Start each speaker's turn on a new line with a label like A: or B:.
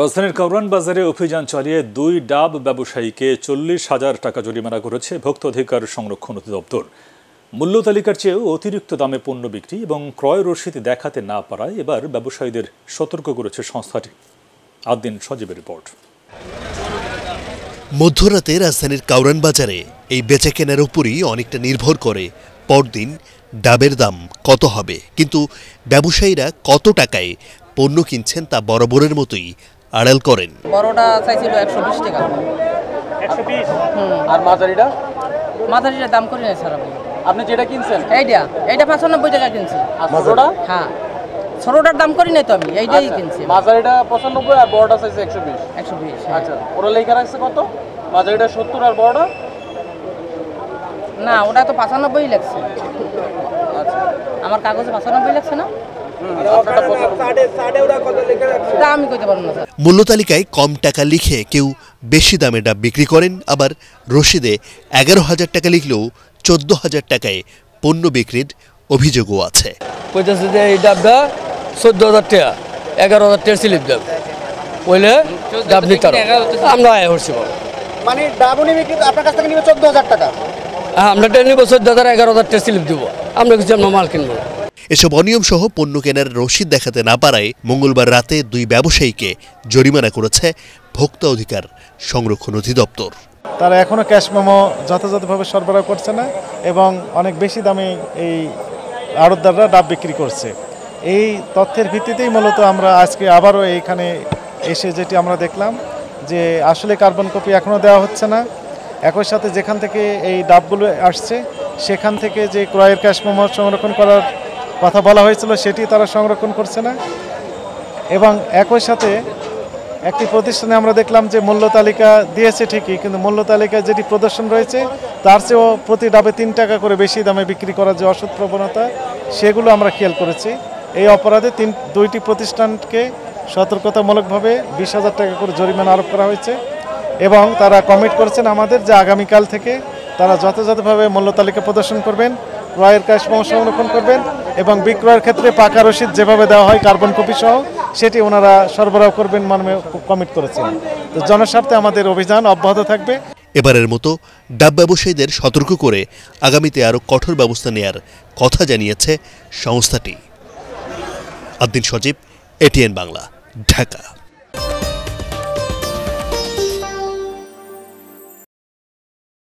A: রাজধানীর কাউরান বাজারে অভিযান চালিয়ে দুই ডাব ব্যবসায়ীকে চল্লিশ হাজার টাকা জরিমানা করেছে ভোক্তা অধিকার সংরক্ষণ অধিদপ্তর। মূল্য তালিকার চেয়েও অতিরিক্ত দামে পণ্য বিক্রি এবং ক্রয় রসিদ দেখাতে না পারায় এবার ব্যবসায়ীদের সতর্ক করেছে সংস্থাটি। আদিন সজীবের রিপোর্ট।
B: মধ্যরাতে রাজধানীর কাউরান বাজারে এই বেচাকেনার উপরই অনেকটা নির্ভর করে, পরদিন ডাবের দাম কত হবে। কিন্তু ব্যবসায়ীরা কত টাকায় পণ্য কিনছেন তা বরাবরের মতোই আড়াল করেন।
C: বড়টা চাইছিল একশো বিশ টাকা।
D: আর মাঝারিটা?
C: মাথারিটার দাম করি নাই স্যার আপনি
D: আপনি যেটা কিনছেন?
C: এইটা। এইটা পঁচানব্বই টাকা কিনছি।
D: আর ছোটটা?
C: হ্যাঁ। ছোটোটার দাম করি নাই তো আমি এইটাই
D: আচ্ছা,
C: কিনছি।
D: মাঝারিটা পঁচানব্বই আর বড়টা চাইছে একশো বিশ।
C: একশো বিশ
D: আচ্ছা ওরা লেখা রাখছে কত? মাঝারিটা সত্তর আর বড়টা?
C: না ওটা তো পঁচানব্বই লাগছে
D: আচ্ছা।
C: আমার কাগজে পঁচানব্বই লাগছে না?
B: মূল্য তালিকায় কম টাকা লিখে কেউ বেশি দামে ডাব বিক্রি করেন আবার রসিদে এগারো হাজার টাকা লিখলেও চোদ্দ হাজার টাকায় পণ্য বিক্রির অভিযোগও আছে।
E: কইতেছে যে এই ডাবটা চোদ্দ হাজার টাকা এগারো হাজার টাকা স্লিপ দেব বলে ডাব নিতে আমরা আয়।
F: মানে বিক্রি আপনার কাছ থেকে নিবে চোদ্দ হাজার টাকা।
E: হ্যাঁ আমরা টেন নিবো চোদ্দ হাজার এগারো হাজার টাকা স্লিপ দিব। আমরা কিছু আমরা মাল কিনবো।
B: এসব অনিয়ম সহ পণ্য কেনার রসিদ দেখাতে না পারায় মঙ্গলবার রাতে দুই ব্যবসায়ীকে জরিমানা করেছে ভোক্তা অধিকার সংরক্ষণ অধিদপ্তর।
G: তারা এখনও ক্যাশ মেমো যথাযথভাবে সরবরাহ করছে না এবং অনেক বেশি দামে এই আড়তদাররা ডাব বিক্রি করছে। এই তথ্যের ভিত্তিতেই মূলত আমরা আজকে আবারও এইখানে এসে যেটি আমরা দেখলাম যে আসলে কার্বন কপি এখনও দেওয়া হচ্ছে না। একই সাথে যেখান থেকে এই ডাবগুলো আসছে, সেখান থেকে যে ক্রয়ের ক্যাশ মেমো সংরক্ষণ করার কথা বলা হয়েছিল সেটি তারা সংরক্ষণ করছে না। এবং একই সাথে একটি প্রতিষ্ঠানে আমরা দেখলাম যে মূল্য তালিকা দিয়েছে ঠিকই, কিন্তু মূল্য তালিকায় যেটি প্রদর্শন রয়েছে, তার চেয়েও প্রতি ডাবে তিন টাকা করে বেশি দামে বিক্রি করার যে অসৎ প্রবণতা, সেগুলো আমরা খেয়াল করেছি। এই অপরাধে তিন, দুইটি প্রতিষ্ঠানকে সতর্কতামূলকভাবে বিশ হাজার টাকা করে জরিমানা আরোপ করা হয়েছে এবং তারা কমিট করেছেন আমাদের যে আগামীকাল থেকে তারা যথাযথভাবে মূল্য তালিকা প্রদর্শন করবেন। ক্রয়ের মেমো সংরক্ষণ করবেন এবং বিক্রয়ের ক্ষেত্রে পাকা রসিদ যেভাবে দেওয়া হয় কার্বন কপি সহ, সেটি ওনারা সরবরাহ করবেন মর্মে কমিট করেছেন। তো জনস্বার্থে আমাদের অভিযান অব্যাহত থাকবে।
B: এবারের মতো ডাব ব্যবসায়ীদের সতর্ক করে আগামীতে আরও কঠোর ব্যবস্থা নেয়ার কথা জানিয়েছে সংস্থাটি। আদ্দিন সজীব, এটিএন বাংলা, ঢাকা।